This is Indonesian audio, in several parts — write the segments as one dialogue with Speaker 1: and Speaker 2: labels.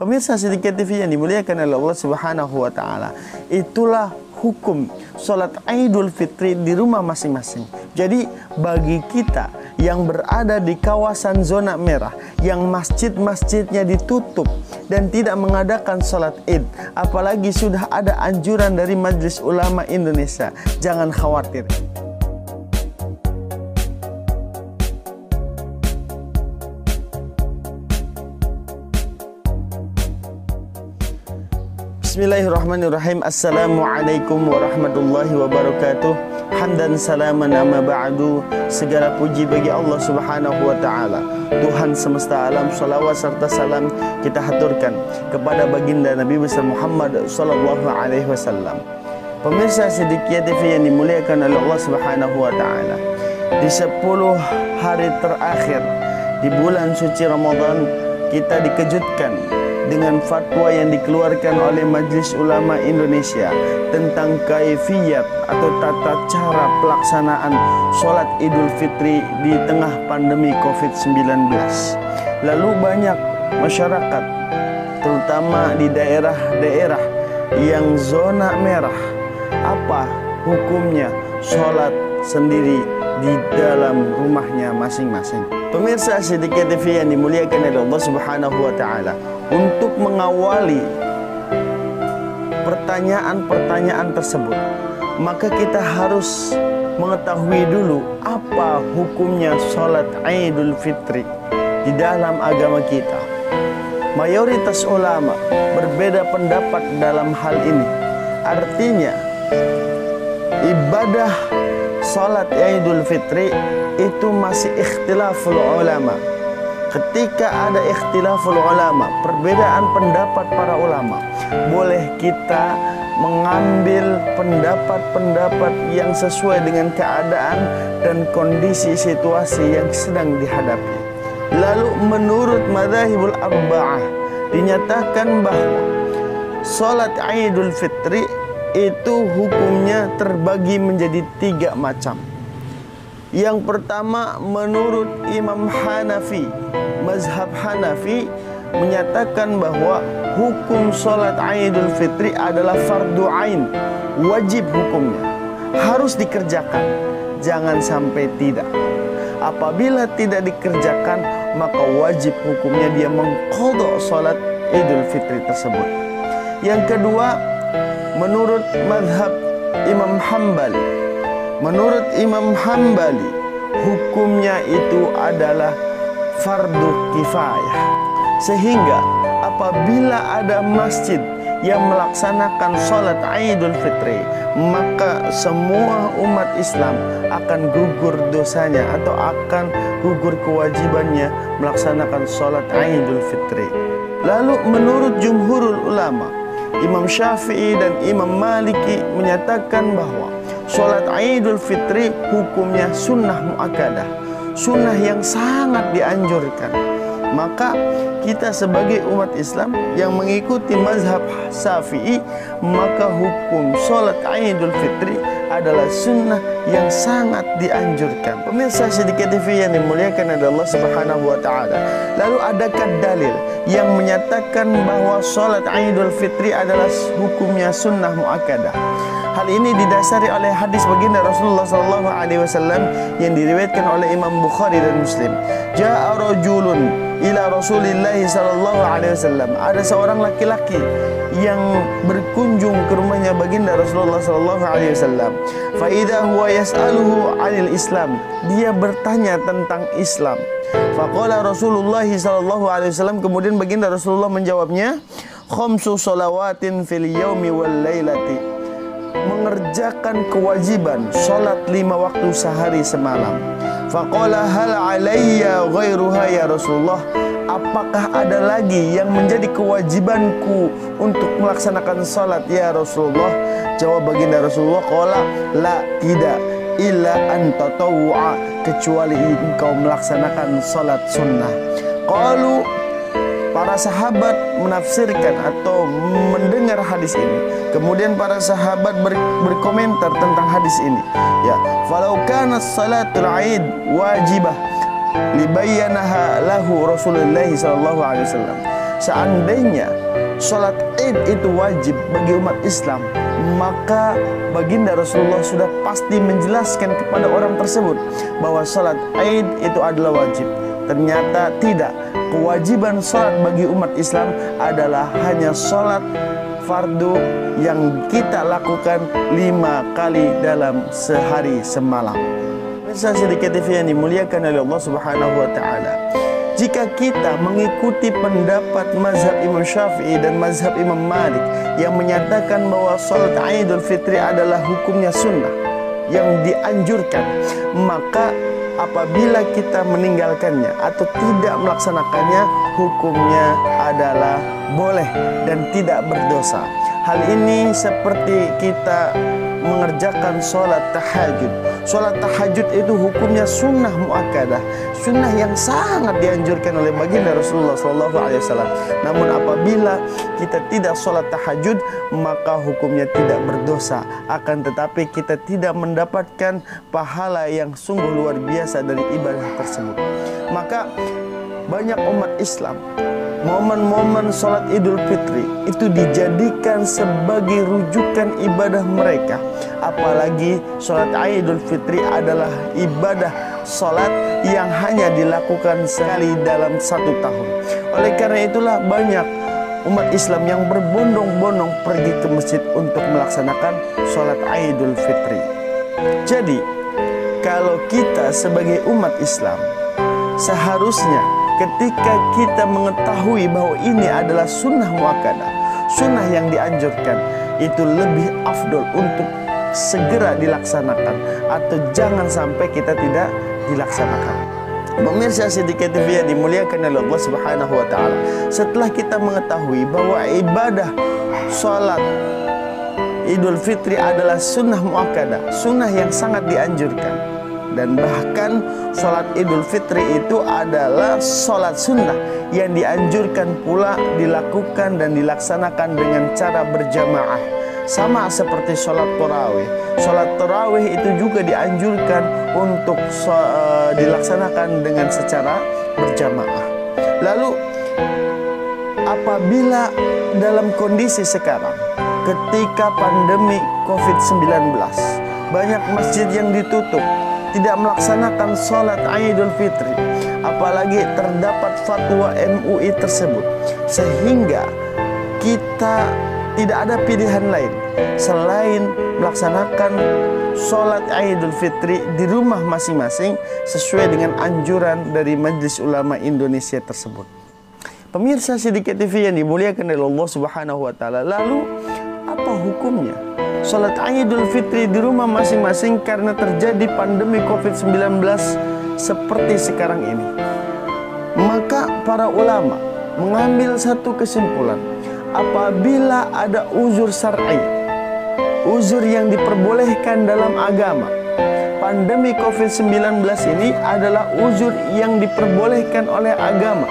Speaker 1: Pemirsa sedikit TV yang dimuliakan oleh Allah Subhanahu wa taala. Itulah hukum salat Idul Fitri di rumah masing-masing. Jadi bagi kita yang berada di kawasan zona merah yang masjid-masjidnya ditutup dan tidak mengadakan salat Id, apalagi sudah ada anjuran dari Majelis Ulama Indonesia, jangan khawatir. Bismillahirrahmanirrahim. Assalamualaikum warahmatullahi wabarakatuh. Hamdan salaman amma ba'du. Segala puji bagi Allah subhanahu wa ta'ala. Tuhan semesta alam Salawat serta salam kita haturkan Kepada baginda Nabi besar Muhammad Sallallahu alaihi wasallam. Pemirsa sedikit TV yang dimuliakan oleh Allah subhanahu wa ta'ala. Di 10 hari terakhir Di bulan suci Ramadan Kita dikejutkan dengan fatwa yang dikeluarkan oleh Majlis Ulama Indonesia tentang kaifiyat atau tata cara pelaksanaan solat Idul Fitri di tengah pandemi COVID-19. Lalu banyak masyarakat terutama di daerah-daerah yang zona merah apa hukumnya solat sendiri di dalam rumahnya masing-masing. Pemirsa sedikit TV yang dimuliakan oleh Allah Subhanahu wa taala untuk mengawali pertanyaan-pertanyaan tersebut, maka kita harus mengetahui dulu apa hukumnya sholat Idul Fitri di dalam agama kita. Mayoritas ulama berbeda pendapat dalam hal ini. Artinya, ibadah sholat Idul Fitri itu masih ikhtilaful ulama ketika ada ikhtilaful ulama, perbedaan pendapat para ulama, boleh kita mengambil pendapat-pendapat yang sesuai dengan keadaan dan kondisi situasi yang sedang dihadapi. Lalu menurut madhahibul arba'ah dinyatakan bahwa Salat Idul Fitri itu hukumnya terbagi menjadi tiga macam. Yang pertama menurut Imam Hanafi Mazhab Hanafi menyatakan bahwa hukum solat Idul Fitri adalah fardu ain Wajib hukumnya. Harus dikerjakan Jangan sampai tidak. Apabila tidak dikerjakan Maka wajib hukumnya dia mengkodok solat Idul Fitri tersebut. Yang kedua Menurut mazhab Imam Hambali Menurut Imam Hambali, hukumnya itu adalah fardu kifayah. Sehingga apabila ada masjid yang melaksanakan sholat Idul Fitri, maka semua umat Islam akan gugur dosanya atau akan gugur kewajibannya melaksanakan sholat Idul Fitri. Lalu menurut jumhurul ulama, Imam Syafi'i dan Imam Maliki menyatakan bahwa Sholat Idul Fitri hukumnya sunnah muakkadah Sunnah yang sangat dianjurkan Maka kita sebagai umat Islam yang mengikuti mazhab Syafi'i Maka hukum sholat Idul Fitri adalah sunnah yang sangat dianjurkan Pemirsa sedikit TV yang dimuliakan oleh Allah Subhanahu wa taala. Lalu adakah dalil yang menyatakan bahwa sholat Idul Fitri adalah hukumnya sunnah muakkadah? Hal ini didasari oleh hadis baginda Rasulullah sallallahu alaihi wasallam yang diriwayatkan oleh Imam Bukhari dan Muslim. Ja'a rajulun ila Rasulillah sallallahu alaihi wasallam. Ada seorang laki-laki yang berkunjung ke rumahnya baginda Rasulullah sallallahu alaihi wasallam. Fa idza huwa yas'aluhu 'anil Islam. Dia bertanya tentang Islam. Faqala Rasulullah sallallahu alaihi wasallam kemudian baginda Rasulullah menjawabnya, "Khamsu salawatin fil yaumi wal lailati." Mengerjakan kewajiban solat lima waktu sehari semalam. Faqala hal alayya ghairuha ya Rasulullah Apakah ada lagi yang menjadi kewajibanku untuk melaksanakan salat ya Rasulullah? Jawab baginda Rasulullah qala la tidak illa an tatawwa kecuali engkau melaksanakan salat sunnah. Qalu para sahabat menafsirkan atau mendengar hadis ini. Kemudian para sahabat ber, berkomentar tentang hadis ini. Ya, falau kana salatul Aid wajibah libayyanaha lahu Rasulullah sallallahu alaihi wasallam. seandainya sholat id itu wajib bagi umat Islam maka baginda Rasulullah sudah pasti menjelaskan kepada orang tersebut bahwa sholat id itu adalah wajib ternyata tidak kewajiban sholat bagi umat Islam adalah hanya sholat fardu yang kita lakukan lima kali dalam sehari semalam. Pemirsa sedikit TV yang dimuliakan oleh Allah Subhanahu wa taala. Jika kita mengikuti pendapat mazhab Imam Syafi'i dan mazhab Imam Malik yang menyatakan bahwa salat Idul Fitri adalah hukumnya sunnah yang dianjurkan, maka apabila kita meninggalkannya atau tidak melaksanakannya, hukumnya adalah boleh dan tidak berdosa. Hal ini seperti kita mengerjakan sholat tahajud. Sholat tahajud itu hukumnya sunnah muakkadah, sunnah yang sangat dianjurkan oleh baginda Rasulullah SAW. Namun apabila kita tidak sholat tahajud, maka hukumnya tidak berdosa. Akan tetapi kita tidak mendapatkan pahala yang sungguh luar biasa dari ibadah tersebut. Maka banyak umat Islam momen-momen sholat idul fitri itu dijadikan sebagai rujukan ibadah mereka apalagi sholat idul fitri adalah ibadah sholat yang hanya dilakukan sekali dalam satu tahun. Oleh karena itulah banyak umat Islam yang berbondong-bondong pergi ke masjid untuk melaksanakan sholat idul fitri. Jadi kalau kita sebagai umat Islam seharusnya ketika kita mengetahui bahwa ini adalah sunnah muakkadah, sunnah yang dianjurkan, itu lebih afdol untuk segera dilaksanakan atau jangan sampai kita tidak dilaksanakan. Pemirsa sedikit TV yang dimuliakan oleh Allah Subhanahu wa taala. Setelah kita mengetahui bahwa ibadah salat Idul Fitri adalah sunnah muakkadah, sunnah yang sangat dianjurkan dan bahkan sholat idul fitri itu adalah sholat sunnah yang dianjurkan pula dilakukan dan dilaksanakan dengan cara berjamaah sama seperti sholat tarawih. Sholat tarawih itu juga dianjurkan untuk uh, dilaksanakan dengan secara berjamaah. Lalu apabila dalam kondisi sekarang ketika pandemi COVID-19 banyak masjid yang ditutup tidak melaksanakan sholat Idul Fitri apalagi terdapat fatwa MUI tersebut sehingga kita tidak ada pilihan lain selain melaksanakan sholat Idul Fitri di rumah masing-masing sesuai dengan anjuran dari Majelis Ulama Indonesia tersebut. Pemirsa sedikit TV yang dimuliakan oleh Allah Subhanahu wa taala. Lalu apa hukumnya? Salat Idul Fitri di rumah masing-masing karena terjadi pandemi COVID-19 seperti sekarang ini. Maka para ulama mengambil satu kesimpulan, apabila ada uzur syar'i, uzur yang diperbolehkan dalam agama, pandemi COVID-19 ini adalah uzur yang diperbolehkan oleh agama,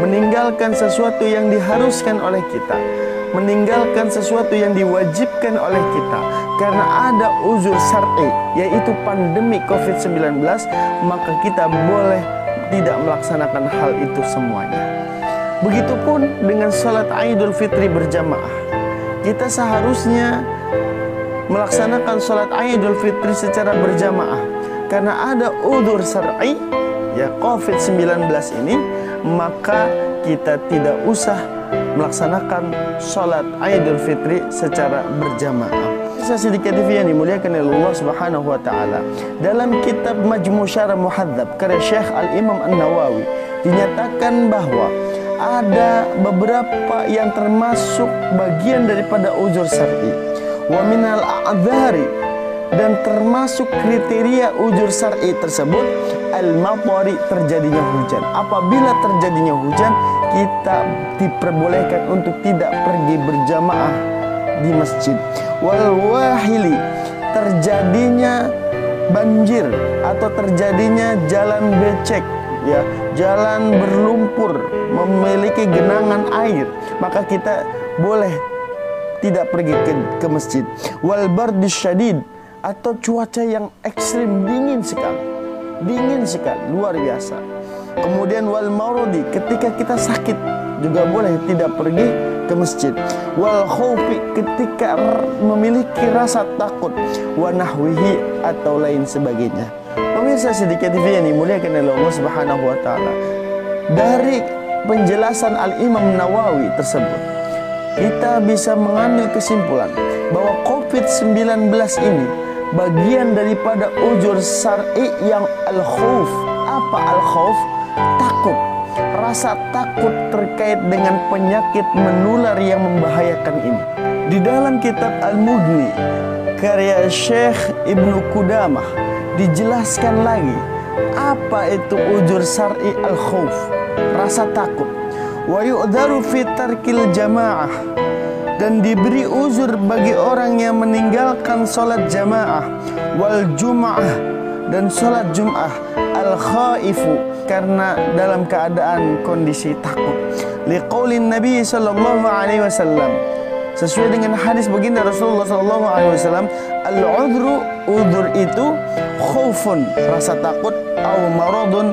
Speaker 1: meninggalkan sesuatu yang diharuskan oleh kita meninggalkan sesuatu yang diwajibkan oleh kita karena ada uzur syar'i yaitu pandemi Covid-19 maka kita boleh tidak melaksanakan hal itu semuanya. Begitupun dengan salat Idul Fitri berjamaah. Kita seharusnya melaksanakan salat Idul Fitri secara berjamaah karena ada uzur syar'i ya Covid-19 ini maka kita tidak usah melaksanakan sholat Idul Fitri secara berjamaah. Saya sedikit TV yang dimuliakan oleh Allah Subhanahu wa taala. Dalam kitab Majmu' Syarah Muhadzab karya Syekh Al-Imam An-Nawawi dinyatakan bahwa ada beberapa yang termasuk bagian daripada uzur syar'i. Wa a'dzari dan termasuk kriteria ujur syar'i tersebut al-matari terjadinya hujan. Apabila terjadinya hujan, kita diperbolehkan untuk tidak pergi berjamaah di masjid. Wal wahili terjadinya banjir atau terjadinya jalan becek ya, jalan berlumpur memiliki genangan air, maka kita boleh tidak pergi ke, ke masjid. Wal atau cuaca yang ekstrim dingin sekali. Dingin sekali, luar biasa. Kemudian wal marudi ketika kita sakit juga boleh tidak pergi ke masjid wal khawfi ketika memiliki rasa takut wa nahwihi atau lain sebagainya pemirsa sedikit TV yang dimuliakan oleh Allah Subhanahu wa taala dari penjelasan Al Imam Nawawi tersebut kita bisa mengambil kesimpulan bahwa COVID-19 ini bagian daripada ujur syar'i yang al-khauf. Apa al-khauf? Takut rasa takut terkait dengan penyakit menular yang membahayakan ini. Di dalam kitab Al-Mughni karya Syekh Ibnu Qudamah dijelaskan lagi apa itu ujur syar'i al-khauf, rasa takut. Wa yu'daru fi tarkil jamaah dan diberi uzur bagi orang yang meninggalkan sholat jamaah wal jum'ah dan sholat jum'ah al khaifu karena dalam keadaan kondisi takut. Liqaulin Nabi sallallahu alaihi wasallam sesuai dengan hadis baginda Rasulullah sallallahu alaihi wasallam al-udhru udhur itu khaufun rasa takut atau maradun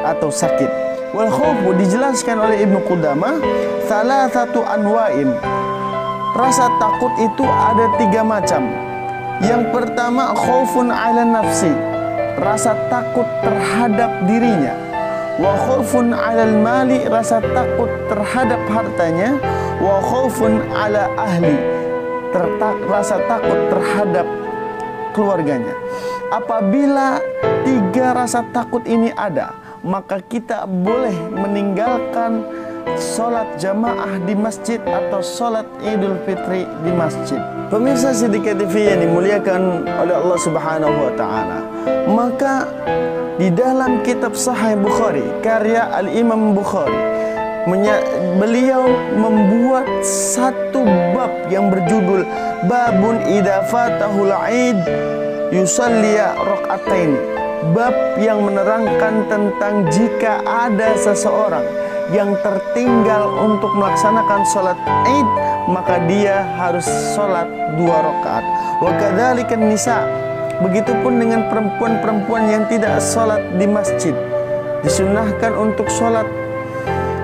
Speaker 1: atau sakit. Wal khaufu dijelaskan oleh Ibnu Qudamah salah satu anwa'in. Rasa takut itu ada tiga macam. Yang pertama khaufun ala nafsi rasa takut terhadap dirinya wa khaufun 'alal mali rasa takut terhadap hartanya. Wa khaufun 'ala ahli tertak rasa takut terhadap keluarganya. Apabila tiga rasa takut ini ada maka kita boleh meninggalkan sholat jamaah di masjid atau sholat idul fitri di masjid. Pemirsa sedikit TV yang dimuliakan oleh Allah Subhanahu wa Ta'ala, maka di dalam kitab Sahih Bukhari karya Al Imam Bukhari beliau membuat satu bab yang berjudul Babun Idza Fatahul Aid Yusalliya Rakaatain bab yang menerangkan tentang jika ada seseorang yang tertinggal untuk melaksanakan sholat id maka dia harus sholat dua rakaat. Wa kadzalikan nisa begitupun dengan perempuan-perempuan yang tidak sholat di masjid disunahkan untuk sholat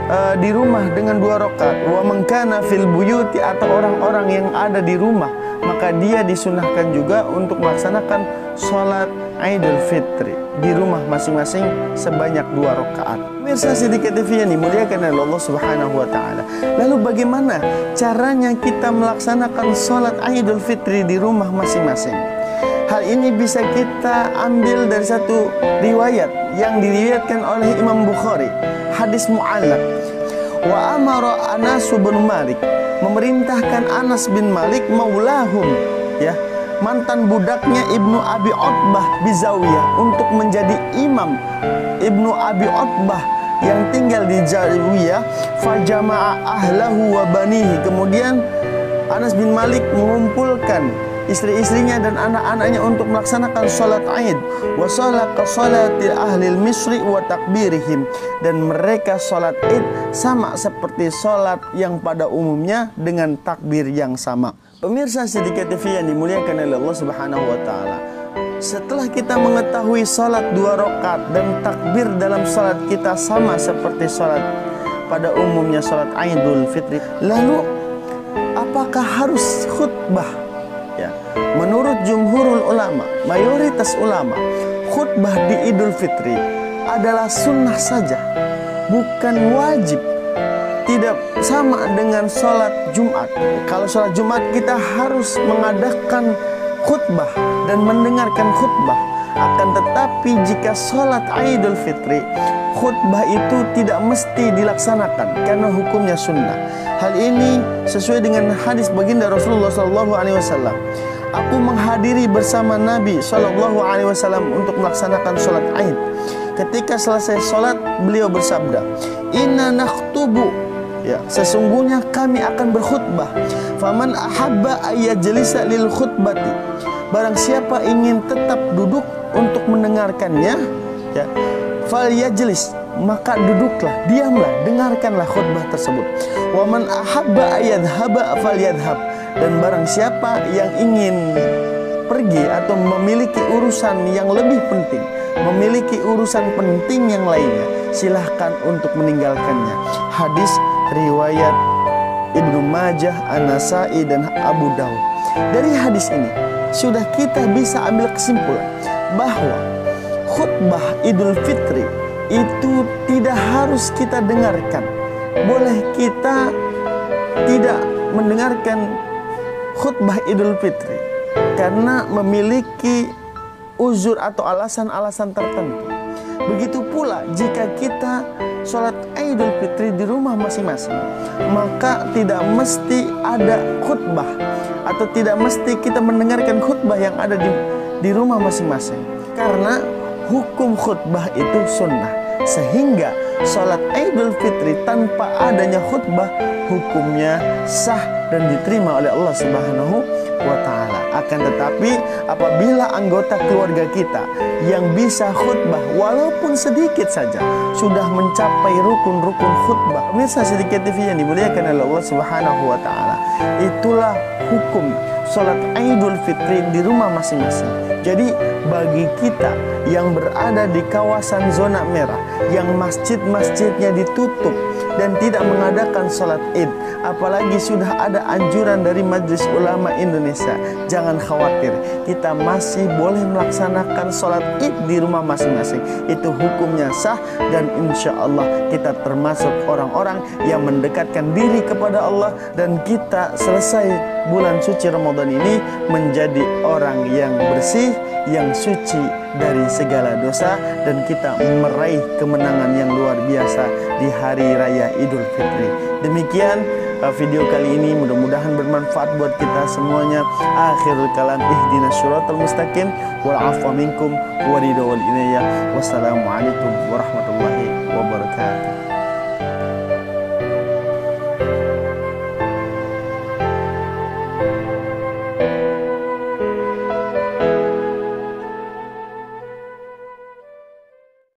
Speaker 1: uh, di rumah dengan dua rakaat. Wa mengkana fil buyuti atau orang-orang yang ada di rumah maka dia disunahkan juga untuk melaksanakan sholat Idul Fitri di rumah masing-masing sebanyak dua rakaat. Mirsa sedikit TV yang dimuliakan oleh Allah Subhanahu wa taala. Lalu bagaimana caranya kita melaksanakan sholat Idul Fitri di rumah masing-masing? Hal ini bisa kita ambil dari satu riwayat yang diriwayatkan oleh Imam Bukhari, hadis mu'allaq. Wa amara Anas bin Malik memerintahkan Anas bin Malik maulahum ya mantan budaknya Ibnu Abi Utbah Bizawiyah untuk menjadi imam. Ibnu Abi Utbah yang tinggal di Zawiyah fajama'a ahlahu wa banihi. Kemudian Anas bin Malik mengumpulkan istri-istrinya dan anak-anaknya untuk melaksanakan salat Aid wa salat ka salatil ahli misri wa takbirihim. Dan mereka salat Id sama seperti salat yang pada umumnya dengan takbir yang sama Pemirsa sedikit TV yang dimuliakan oleh Allah Subhanahu wa taala. Setelah kita mengetahui salat dua rakaat dan takbir dalam salat kita sama seperti salat pada umumnya salat Idul Fitri. Lalu apakah harus khutbah? Ya. Menurut jumhurul ulama, mayoritas ulama, khutbah di Idul Fitri adalah sunnah saja, bukan wajib tidak sama dengan sholat Jumat. Kalau sholat Jumat kita harus mengadakan khutbah dan mendengarkan khutbah. Akan tetapi jika sholat Idul Fitri, khutbah itu tidak mesti dilaksanakan karena hukumnya sunnah. Hal ini sesuai dengan hadis baginda Rasulullah SAW. Aku menghadiri bersama Nabi Wasallam untuk melaksanakan sholat Aid. Ketika selesai sholat, beliau bersabda, Inna nakhtubu ya sesungguhnya kami akan berkhutbah. Faman ahabba ayyajlisa lil khutbati. Barang siapa ingin tetap duduk untuk mendengarkannya ya fal yajlis maka duduklah diamlah dengarkanlah khutbah tersebut. Waman ahabba ayadhaba fal yadhhab dan barang siapa yang ingin pergi atau memiliki urusan yang lebih penting memiliki urusan penting yang lainnya silahkan untuk meninggalkannya. Hadis riwayat Ibnu Majah, An-Nasai dan Abu Daud. Dari hadis ini sudah kita bisa ambil kesimpulan bahwa khutbah Idul Fitri itu tidak harus kita dengarkan. Boleh kita tidak mendengarkan khutbah Idul Fitri karena memiliki uzur atau alasan-alasan tertentu. Begitu pula jika kita sholat Idul Fitri di rumah masing-masing, maka tidak mesti ada khutbah atau tidak mesti kita mendengarkan khutbah yang ada di di rumah masing-masing. Karena hukum khutbah itu sunnah, sehingga sholat Idul Fitri tanpa adanya khutbah hukumnya sah dan diterima oleh Allah Subhanahu wa taala. Akan tetapi apabila anggota keluarga kita yang bisa khutbah walaupun sedikit saja sudah mencapai rukun-rukun khutbah. Pemirsa sedikit TV yang dimuliakan oleh Allah Subhanahu wa taala. Itulah hukum sholat Idul Fitri di rumah masing-masing. Jadi bagi kita yang berada di kawasan zona merah yang masjid-masjidnya ditutup dan tidak mengadakan sholat id apalagi sudah ada anjuran dari Majelis Ulama Indonesia jangan khawatir kita masih boleh melaksanakan sholat id di rumah masing-masing itu hukumnya sah dan insya Allah kita termasuk orang-orang yang mendekatkan diri kepada Allah dan kita selesai bulan suci Ramadan ini menjadi orang yang bersih yang suci dari segala dosa dan kita meraih kemenangan yang luar biasa di hari raya Idul Fitri. Demikian uh, video kali ini mudah-mudahan bermanfaat buat kita semuanya. Akhirul kalam ihdinas syiratal mustaqim wal afwa minkum wa ridha wal inayah. Wassalamualaikum warahmatullahi.